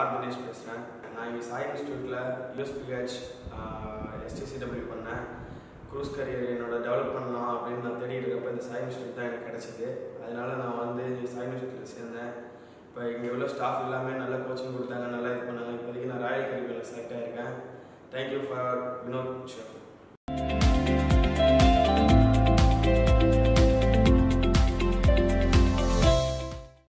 ஆனேஷ் பேசுகிறேன் நான் இங்கே சாய் இன்ஸ்டியூட்டில் U S P H S T C W பண்ணேன். க்ரூஸ் கரியர் என்னோட டெவலப் பண்ணலாம் அப்படின்னு நான் தேடி இருக்கப்ப இந்த சாய் இன்ஸ்டியூட் தான் எனக்கு கிடச்சிது. அதனால நான் வந்து சாய் இன்ஸ்டியூட்டில் சேர்ந்தேன். இப்போ இங்கே உள்ள ஸ்டாஃப் எல்லாமே நல்லா கோச்சிங் கொடுத்தாங்க நல்லா இது பண்ணாங்க. இப்போதைக்கு நான் ராயல் கரிபியில் செலக்ட் ஆகிருக்கேன் தேங்க்யூ ஃபார் வினோத்